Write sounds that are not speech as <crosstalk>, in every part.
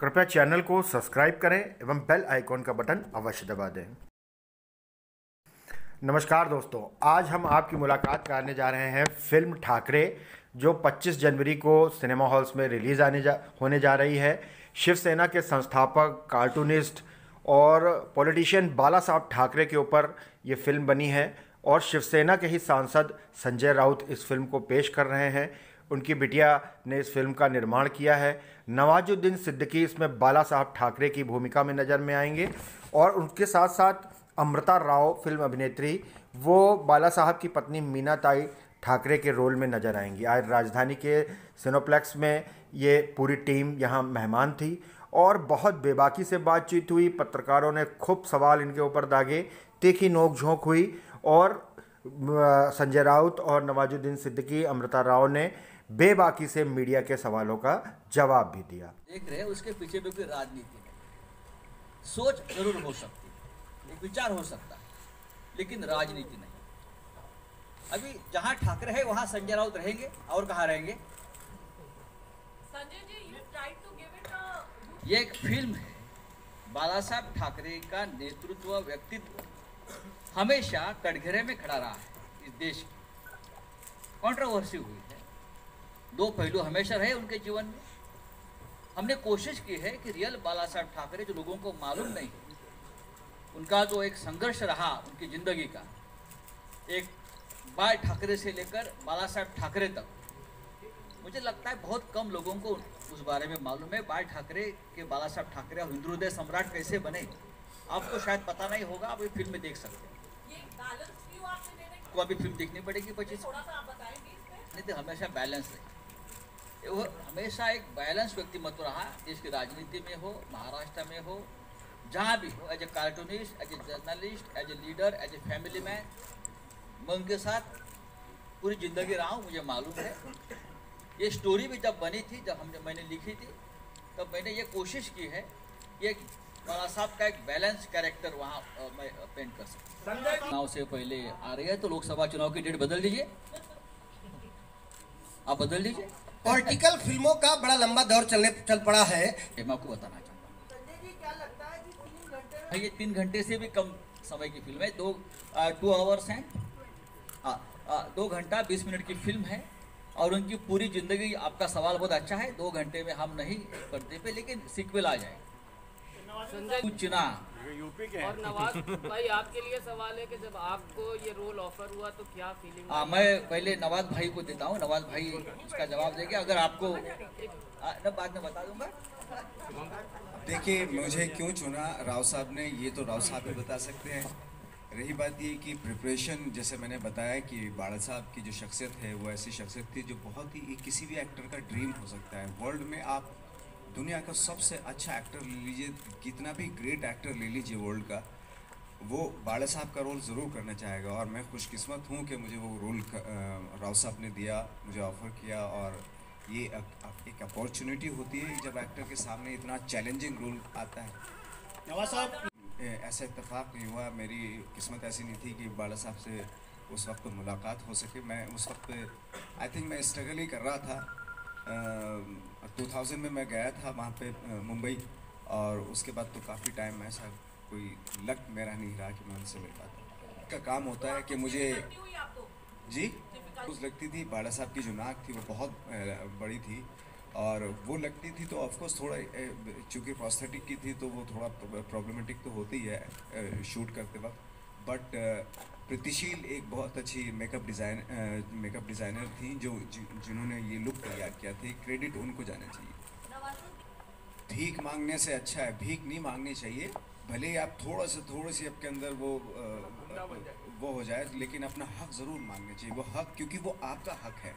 कृपया चैनल को सब्सक्राइब करें एवं बेल आइकॉन का बटन अवश्य दबा दें। नमस्कार दोस्तों, आज हम आपकी मुलाकात करने जा रहे हैं फ़िल्म ठाकरे, जो 25 जनवरी को सिनेमा हॉल्स में रिलीज़ आने जा, होने जा रही है। शिवसेना के संस्थापक, कार्टूनिस्ट और पॉलिटिशियन बाला साहब ठाकरे के ऊपर ये फ़िल्म बनी है और शिवसेना के ही सांसद संजय राउत इस फ़िल्म को पेश कर रहे हैं। उनकी बिटिया ने इस फ़िल्म का निर्माण किया है। नवाजुद्दीन सिद्दीकी इसमें बाला साहब ठाकरे की भूमिका में नज़र में आएँगे और उनके साथ साथ अमृता राव, फ़िल्म अभिनेत्री, वो बाला साहब की पत्नी मीना ताई ठाकरे के रोल में नज़र आएँगी। आज राजधानी के सिनोप्लेक्स में ये पूरी टीम यहाँ मेहमान थी और बहुत बेबाकी से बातचीत हुई। पत्रकारों ने खूब सवाल इनके ऊपर दागे, तीखी नोक झोंक हुई और संजय राउत और नवाजुद्दीन सिद्दीकी, अमृता राव ने बेबाकी से मीडिया के सवालों का जवाब भी दिया। देख रहे हैं उसके पीछे भी कोई राजनीति है सोच ज़रूर हो सकती एक विचार हो सकता है लेकिन राजनीति नहीं। अभी जहाँ ठाकरे है वहाँ संजय राउत रहेंगे और कहा रहेंगे? ये एक फ़िल्म है। बाला साहब ठाकरे का नेतृत्व व्यक्तित्व हमेशा कटघरे में खड़ा रहा है इस देश की कंट्रोवर्सी हुई। है दो पहलू हमेशा रहे उनके जीवन में। हमने कोशिश की है कि रियल बाला साहब ठाकरे जो लोगों को मालूम नहीं उनका जो एक संघर्ष रहा उनकी ज़िंदगी का एक बाल ठाकरे से लेकर बाला साहब ठाकरे तक मुझे लगता है बहुत कम लोगों को उस बारे में मालूम है बाल ठाकरे के बाला साहब ठाकरे और हिंदू हृदय सम्राट कैसे बने आपको शायद पता नहीं होगा आप ये फ़िल्म में देख सकते हैं। आपको अभी फ़िल्म देखनी पड़ेगी पच्चीस। नहीं तो हमेशा बैलेंस रहे। वो हमेशा एक बैलेंस व्यक्तिमत्व रहा देश की राजनीति में हो महाराष्ट्र में हो जहाँ भी हो as a cartoonist as a journalist as a leader as a family man मैं उनके साथ पूरी ज़िंदगी रहा हूँ मुझे मालूम है। ये स्टोरी भी जब बनी थी जब हमने मैंने लिखी थी तब मैंने ये कोशिश की है कि एक बाला साहब का एक बैलेंस कैरेक्टर वहाँ मैं पेंट कर सकूँ। चुनाव से पहले आ रही है तो लोकसभा चुनाव की डेट बदल दीजिए। आप बदल दीजिए। <laughs> पॉलिटिकल फ़िल्मों का बड़ा लंबा दौर चलने चल पड़ा है। ये मैं आपको बताना चाहता हूँ हाँ, ये तीन घंटे से भी कम समय की फ़िल्म है। दो टू आवर्स हैं। आ, दो घंटा बीस मिनट की फ़िल्म है और उनकी पूरी ज़िंदगी आपका सवाल बहुत अच्छा है। दो घंटे में हम नहीं करते पे लेकिन सिक्वल आ जाए। संजय चुना और नवाज़ भाई आपके लिए सवाल है कि जब आपको ये रोल ऑफ़र हुआ तो क्या फीलिंग आ, मैं पहले नवाज़ भाई को देता हूँ नवाज़ भाई इसका जवाब देंगे। अगर आपको आ, न बाद में बता दूँगा। देखिए मुझे क्यों चुना? राव साहब ने ये तो राव साहब ही बता सकते हैं। रही बात ये कि प्रिपरेशन जैसे मैंने बताया कि बाड़ा साहब की जो शख्सियत है वो ऐसी शख्सियत थी जो बहुत ही किसी भी एक्टर का ड्रीम हो सकता है। वर्ल्ड में आप दुनिया का सबसे अच्छा एक्टर ले लीजिए कितना भी ग्रेट एक्टर ले लीजिए वर्ल्ड का वो बाड़ा साहब का रोल ज़रूर करना चाहेगा। और मैं खुशकिस्मत हूँ कि मुझे वो रोल राव साहब ने दिया मुझे ऑफ़र किया और ये एक- अपॉर्चुनिटी होती है जब एक्टर के सामने इतना चैलेंजिंग रोल आता है। ए, ऐसा इतफाक़ नहीं हुआ। मेरी किस्मत ऐसी नहीं थी कि बाला साहब से उस वक्त मुलाकात हो सके। मैं उस वक्त आई थिंक मैं स्ट्रगल ही कर रहा था। टू थाउज़ेंड में मैं गया था वहाँ पे मुंबई, और उसके बाद तो काफ़ी टाइम ऐसा कोई लक मेरा नहीं रहा कि मैं उनसे मिल पाता। का काम होता है कि मुझे जी? उस लगती थी, बाड़ा साहब की जो नाक थी वो बहुत बड़ी थी, और वो लगती थी तो ऑफकोर्स थोड़ा चूँकि प्रोस्थेटिक की थी तो वो थोड़ा प्रॉब्लमेटिक तो होती है शूट करते वक्त। बट प्रतिशील एक बहुत अच्छी मेकअप डिज़ाइन मेकअप डिज़ाइनर थी जो जिन्होंने ये लुक तैयार किया था। क्रेडिट उनको जाना चाहिए। भीख मांगने से अच्छा है भीख नहीं मांगनी चाहिए। भले ही आप थोड़ा सा थोड़ा सी आपके अंदर वो अ, वो हो जाए लेकिन अपना हक ज़रूर मांगना चाहिए। वो हक क्योंकि वो आपका हक है।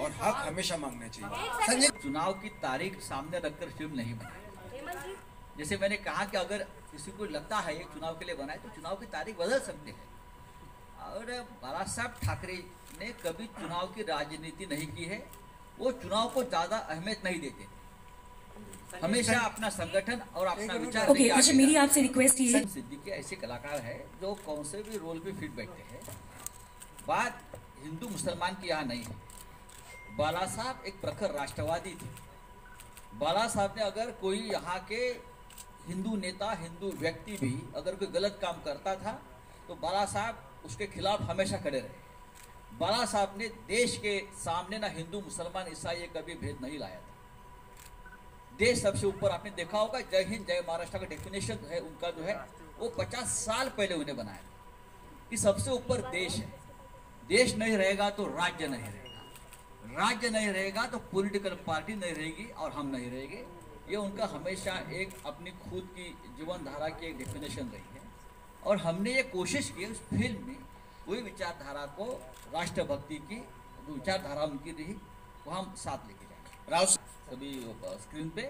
और हक हमेशा मांगना चाहिए। संजय चुनाव की तारीख सामने रखकर फ़िल्म नहीं बनाई। जैसे मैंने कहा कि अगर किसी को लगता है ये चुनाव के लिए बनाए तो चुनाव की तारीख बदल सकते हैं। और बाला साहब ठाकरे ने कभी चुनाव की राजनीति नहीं की है वो चुनाव को ज़्यादा अहमियत नहीं देते। हमेशा अपना संगठन और अपना विचार ओके अच्छा मेरी आपसे रिक्वेस्ट ये है। सिद्दीकी ऐसे कलाकार है जो कौन से भी रोल पे फिट बैठते हैं। बात हिंदू मुसलमान की यहाँ नहीं है। बाला साहब एक प्रखर राष्ट्रवादी थे। बाला साहब ने अगर कोई यहाँ के हिंदू नेता, हिंदू व्यक्ति भी अगर कोई गलत काम करता था तो बाला साहब उसके खिलाफ हमेशा खड़े रहे। बाला साहब ने देश के सामने ना हिंदू, मुसलमान, ईसाई कभी भेद नहीं लाया था। देश सबसे ऊपर आपने देखा होगा, जय हिंद, जय महाराष्ट्र का डेफिनेशन है, उनका जो है, वो पचास साल पहले उन्हें बनाया कि सबसे ऊपर देश है। देश नहीं रहेगा तो राज्य नहीं रहेगा। राज्य नहीं रहेगा तो पॉलिटिकल पार्टी नहीं रहेगी और हम नहीं रहेंगे। ये उनका हमेशा एक अपनी खुद की जीवन धारा की एक डेफिनेशन रही है। और हमने ये कोशिश की उस फ़िल्म में वही विचारधारा को राष्ट्रभक्ति की विचारधारा उनकी रही वो हम साथ लेके जाएँगे राव कभी स्क्रीन पे।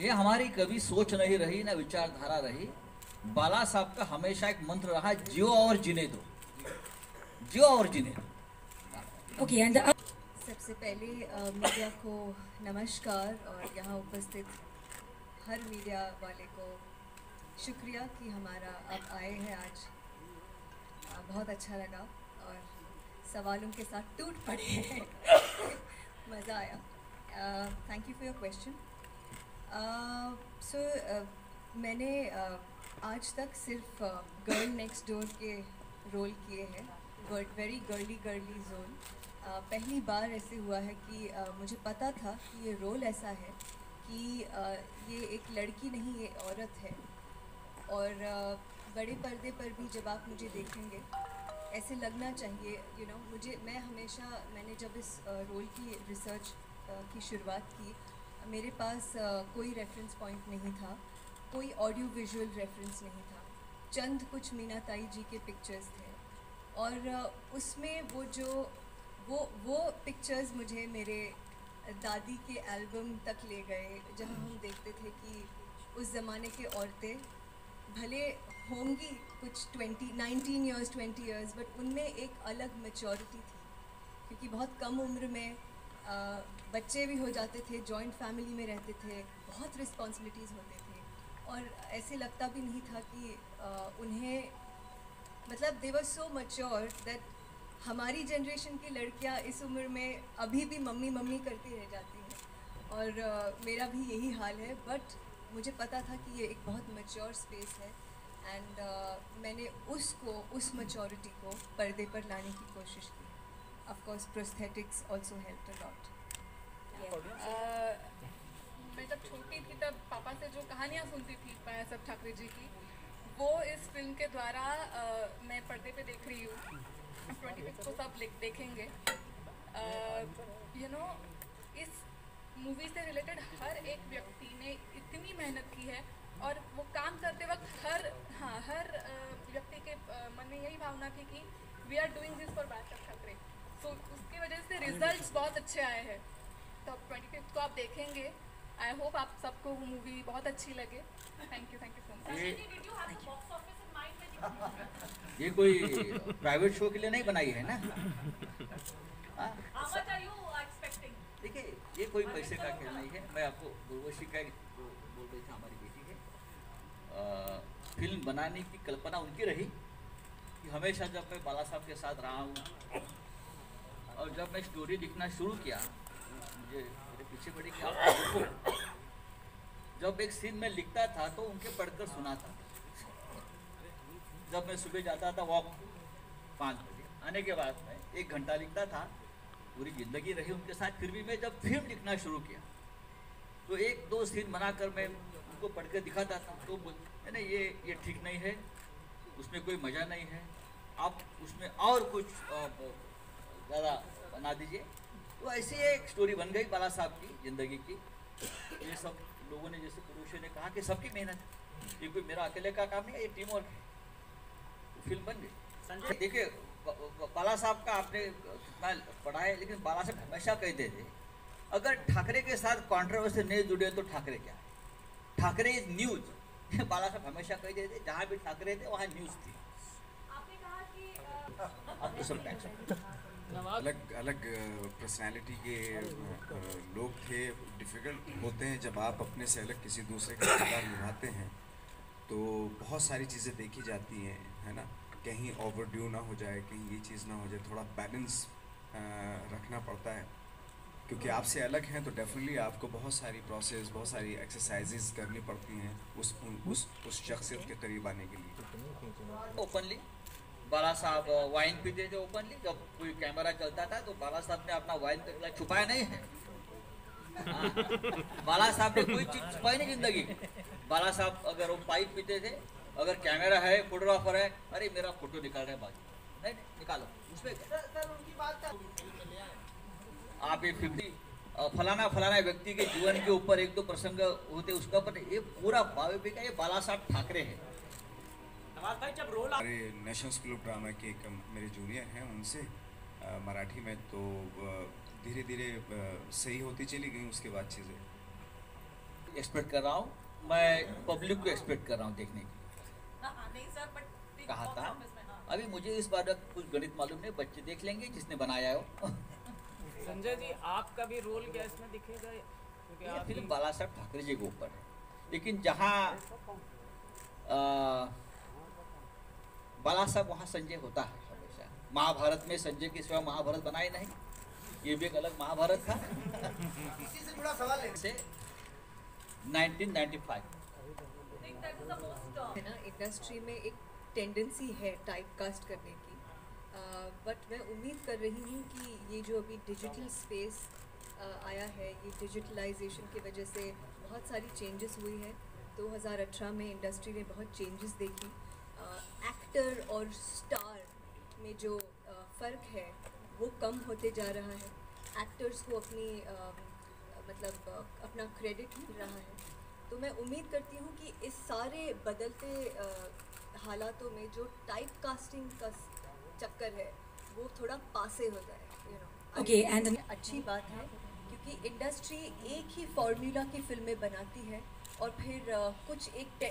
ये हमारी कभी सोच नहीं रही ना विचारधारा रही। बाला साहब का हमेशा एक मंत्र रहा जियो और जीने दो। जियो और जीने दो। Okay, सबसे पहले मीडिया को नमस्कार और यहाँ उपस्थित हर मीडिया वाले को शुक्रिया कि हमारा आप आए हैं आज। अ, बहुत अच्छा लगा और सवालों के साथ टूट पड़े हैं। <laughs> मज़ा आया। Thank you for your question so मैंने अ, आज तक सिर्फ़ गर्ल नेक्स्ट डोर के रोल किए हैं। वेरी गर्ली गर्ली जोन पहली बार ऐसे हुआ है कि मुझे पता था कि ये रोल ऐसा है कि ये एक लड़की नहीं ये औरत है। और बड़े पर्दे पर भी जब आप मुझे देखेंगे ऐसे लगना चाहिए यू you नो know, मुझे मैं हमेशा मैंने जब इस रोल की रिसर्च की शुरुआत की मेरे पास कोई रेफरेंस पॉइंट नहीं था कोई ऑडियो विजुअल रेफरेंस नहीं था। चंद कुछ मीनाताई जी के पिक्चर्स थे। और उसमें वो जो वो वो पिक्चर्स मुझे मेरे दादी के एल्बम तक ले गए जहाँ हम देखते थे कि उस ज़माने के औरतें भले होंगी कुछ twenty nineteen years twenty years but उनमें एक अलग मेचोरिटी थी। क्योंकि बहुत कम उम्र में अ, बच्चे भी हो जाते थे जॉइंट फैमिली में रहते थे बहुत रिस्पॉन्सिबिलिटीज़ होते थे। और ऐसे लगता भी नहीं था कि अ, उन्हें मतलब they were so mature that हमारी जनरेशन की लड़कियाँ इस उम्र में अभी भी मम्मी मम्मी करती रह जाती हैं। और अ, मेरा भी यही हाल है बट मुझे पता था कि ये एक बहुत मच्योर स्पेस है एंड मैंने उसको उस मच्योरिटी को पर्दे पर लाने की कोशिश की। Of course prosthetics also help a lot मैं जब छोटी थी तब पापा से जो कहानियाँ सुनती थी सब ठाकरे जी की वो इस फ़िल्म के द्वारा अ, मैं पर्दे पे देख रही हूँ। ट्वेंटी फिफ्थ को सब देखेंगे। यू नो इस मूवी से रिलेटेड हर एक व्यक्ति ने इतनी मेहनत की है और वो काम करते वक्त हर हाँ हर व्यक्ति के मन में यही भावना थी कि we are doing this for बादशाह ठाकरे सो उसकी वजह से रिजल्ट्स बहुत अच्छे आए हैं। तो अब ट्वेंटी फिफ्थ को आप देखेंगे। आई होप आप सबको वो मूवी बहुत अच्छी लगे। Thank you thank you so much ये कोई प्राइवेट शो के लिए नहीं बनाई है ना? हाँ? देखिए ये कोई पैसे का खेल नहीं है। मैं आपको उर्वशी का बोल रही थी हमारी बेटी है अ, फ़िल्म बनाने की कल्पना उनकी रही कि हमेशा जब मैं बाला साहब के साथ रहा हूँ और जब मैं स्टोरी लिखना शुरू किया मुझे मेरे पीछे पड़ी कि आप जब एक सीन में लिखता था तो उनके पढ़कर सुनाता था। जब मैं सुबह जाता था वॉक पाँच बजे। आने के बाद मैं एक घंटा लिखता था, पूरी ज़िंदगी रही उनके साथ, फिर भी मैं जब फ़िल्म लिखना शुरू किया तो एक दो सीन बनाकर मैं उनको पढ़ कर दिखाता था तो नहीं ये ये ठीक नहीं है, उसमें कोई मज़ा नहीं है, आप उसमें और कुछ ज़्यादा बना दीजिए। तो ऐसी एक स्टोरी बन गई बाला साहब की, ज़िंदगी की। ये सब लोगों ने, जैसे पुरुषों ने कहा कि सबकी मेहनत, ये कोई मेरा अकेले का काम नहीं है, ये टीम वर्क है। फ़िल्म बन गई। देखिए ब- ब- बाला साहब का आपने कितना पढ़ा है लेकिन बाला साहब हमेशा कहते थे अगर ठाकरे के साथ कॉन्ट्रोवर्सी नहीं जुड़े तो ठाकरे क्या? है ठाकरे इज़ न्यूज़ <laughs> बाला साहब हमेशा कहते थे जहाँ भी ठाकरे थे वहाँ न्यूज़ थी। आपने कहा कि अब तो सब अलग अलग पर्सनालिटी के लोग थे डिफ़िकल्ट होते हैं जब आप अपने से अलग किसी दूसरे का किरदार निभाते हैं तो बहुत सारी चीज़ें देखी जाती हैं। है ना? कहीं ओवरड्यू ना हो जाए कहीं ये चीज़ ना हो जाए थोड़ा बैलेंस रखना पड़ता है। क्योंकि आपसे अलग हैं तो डेफिनेटली आपको बहुत सारी प्रोसेस बहुत सारी एक्सरसाइजेज करनी पड़ती हैं उस उस उस शख्सियत के करीब आने के लिए। ओपनली बाला साहब वाइन पीते थे ओपनली जब कोई कैमरा चलता था तो बाला साहब ने अपना वाइन छुपाया नहीं है। हाँ, बाला साहब ने कोई चीज़ छुपाई नहीं ज़िंदगी। बाला साहब अगर वो पाइप पीते थे अगर कैमरा है फोटोग्राफर है अरे मेरा फ़ोटो निकाल रहे हैं बाजू नहीं निकालो। उसमें आप ये फिफ्टी फलाना फलाना व्यक्ति के जीवन के ऊपर एक दो प्रसंग होते उसका पर ये पूरा बायोपिक है ये बाला साहब ठाकरे है। भाई जब रोल हमारे नेशनल स्कूल ऑफ़ ड्रामा के एक मेरे जूनियर हैं उनसे मराठी में तो धीरे धीरे सही होती चली गई उसके बाद चीज़ें। एक्सपेक्ट कर रहा हूँ। मैं पब्लिक को एक्सपेक्ट कर रहा हूँ देखने की कहा था? अभी मुझे इस बार कुछ गणित मालूम नहीं बच्चे देख लेंगे जिसने बनाया हो। संजय जी आपका भी रोल क्या इसमें दिखेगा? क्योंकि फ़िल्म बाला साहब ठाकरे जी के ऊपर है। लेकिन जहाँ बाला साहब वहाँ संजय होता है हमेशा। महाभारत में संजय के सिवा महाभारत बनाए नहीं। ये भी एक अलग महाभारत था। <laughs> इसी से जुड़ा सवाल है। से 1995 है ना इंडस्ट्री में एक टेंडेंसी है टाइप कास्ट करने की। बट मैं उम्मीद कर रही हूँ कि ये जो अभी डिजिटल स्पेस आया है, ये डिजिटलाइजेशन की वजह से बहुत सारी चेंजेस हुई है। 2018 में इंडस्ट्री ने बहुत चेंजेस देखी। एक्टर और स्टार में जो फ़र्क है, वो कम होते जा रहा है। एक्टर्स को अपनी मतलब अपना क्रेडिट मिल रहा है। तो मैं उम्मीद करती हूँ कि इस सारे बदलते हालातों में जो टाइप कास्टिंग का चक्कर है वो थोड़ा पासे हो जाए यू नो and अच्छी बात है क्योंकि इंडस्ट्री एक ही फॉर्मूला की फ़िल्में बनाती है और फिर कुछ एक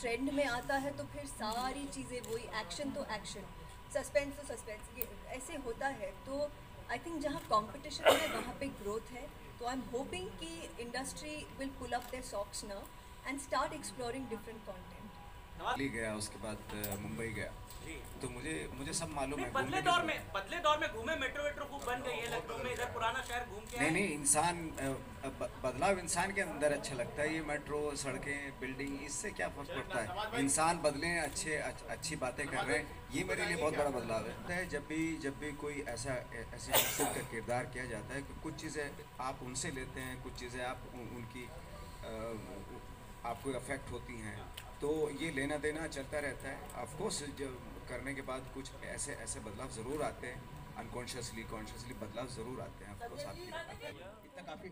ट्रेंड में आता है तो फिर सारी चीज़ें वही एक्शन तो एक्शन सस्पेंस तो सस्पेंस ऐसे होता है तो आई थिंक जहाँ कंपटीशन है वहाँ पे ग्रोथ है। तो आई एम होपिंग कि industry will pull up their socks now and start exploring different content Delhi गया उसके बाद मुंबई गया। तो मुझे मुझे सब मालूम है बदले दौर में बदले दौर में घूमे मेट्रो वेट्रो खूब बन गई है लखनऊ में इधर पुराना शहर घूम के नहीं नहीं इंसान बदलाव इंसान के अंदर अच्छा लगता है ये मेट्रो सड़कें बिल्डिंग इससे क्या फ़र्क पड़ता है? इंसान बदले अच्छे अच्छी बातें कर रहे हैं ये मेरे लिए बहुत बड़ा बदलाव है। जब भी जब भी कोई ऐसा ऐसी शख्सियत का किरदार किया जाता है कि कुछ चीज़ें आप उनसे लेते हैं कुछ चीज़ें आप उनकी आपको इफ़ेक्ट होती हैं। तो ये लेना देना चलता रहता है। ऑफकोर्स जब करने के बाद कुछ ऐसे ऐसे बदलाव ज़रूर आते हैं। अनकॉन्शियसली कॉन्शियसली बदलाव ज़रूर आते हैं। ऑफकोर्स आपकी इतना काफ़ी